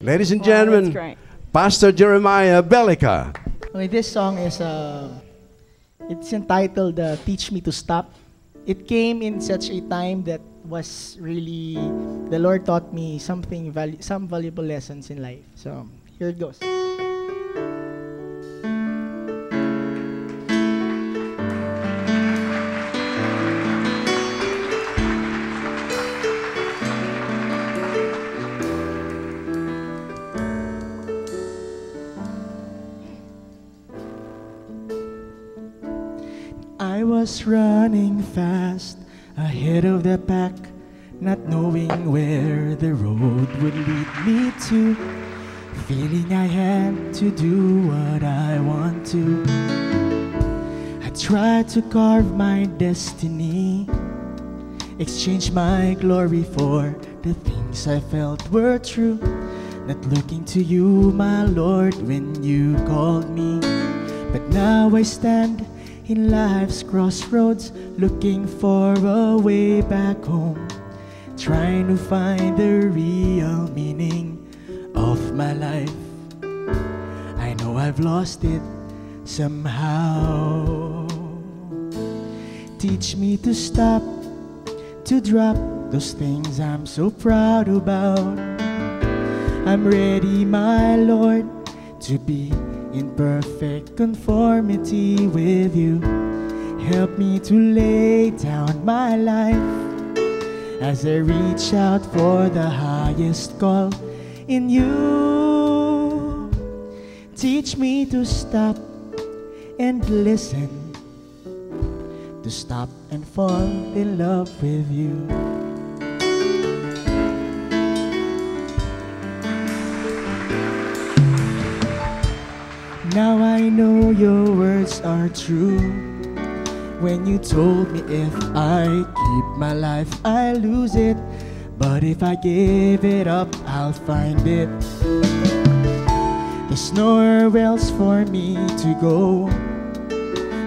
Ladies and Wow, gentlemen. Pastor Jeremiah Bellica. Okay, this song is uh, it's entitled uh, "Teach Me to Stop." It came in such a time that was really the Lord taught me something val- some valuable lessons in life. So here it goes. Was running fast ahead of the pack, not knowing where the road would lead me to. Feeling I had to do what I want to. I tried to carve my destiny, exchange my glory for the things I felt were true. Not looking to you, my Lord, when you called me. But now I stand in life's crossroads, looking for a way back home, trying to find the real meaning of my life. I know I've lost it somehow. Teach me to stop, to drop those things I'm so proud about. I'm ready, my Lord, to be in perfect conformity with you. Help me to lay down my life as I reach out for the highest call in you. Teach me to stop and listen, to stop and fall in love with you. Now I know your words are true. When you told me if I keep my life, I lose it. But if I give it up, I'll find it. There's nowhere else for me to go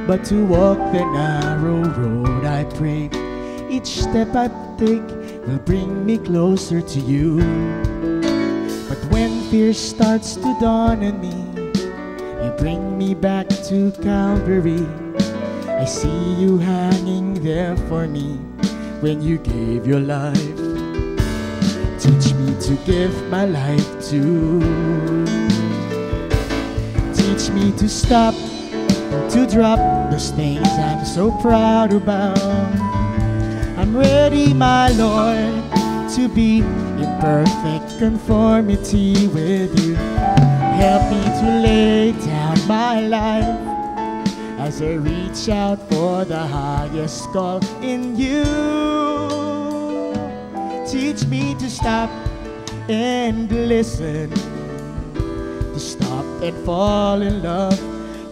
but to walk the narrow road. I pray each step I take will bring me closer to you. But when fear starts to dawn on me, bring me back to Calvary. I see you hanging there for me when you gave your life. Teach me to give my life to. Teach me to stop, to drop those things I'm so proud about. I'm ready, my Lord, to be in perfect conformity with you. Help me to lay down my life as I reach out for the highest call in you. Teach me to stop and listen, to stop and fall in love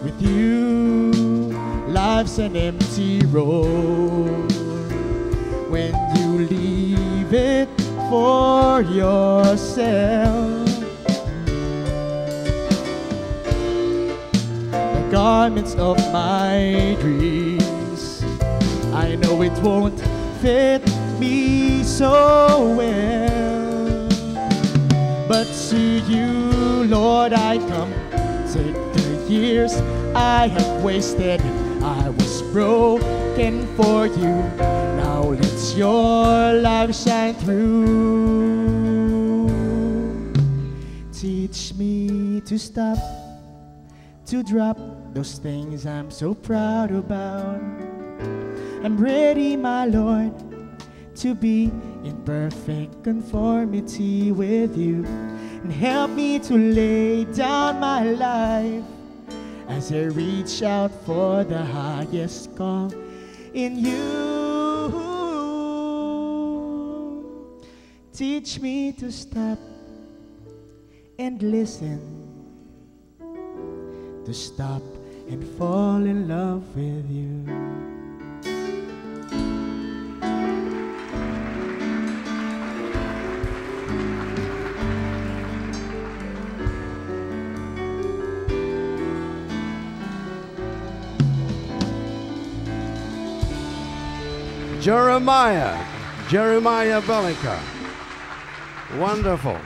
with you. Life's an empty road when you leave it for yourself. Garments of my dreams. I know it won't fit me so well, but to you, Lord, I come. Take the years I have wasted. I was broken for you. Now let your light shine through. Teach me to stop to drop those things I'm so proud about. I'm ready, my Lord, to be in perfect conformity with you. And help me to lay down my life as I reach out for the highest call in you. Teach me to stop and listen to stop and fall in love with you. Jeremiah, Jeremiah Belgica. Wonderful.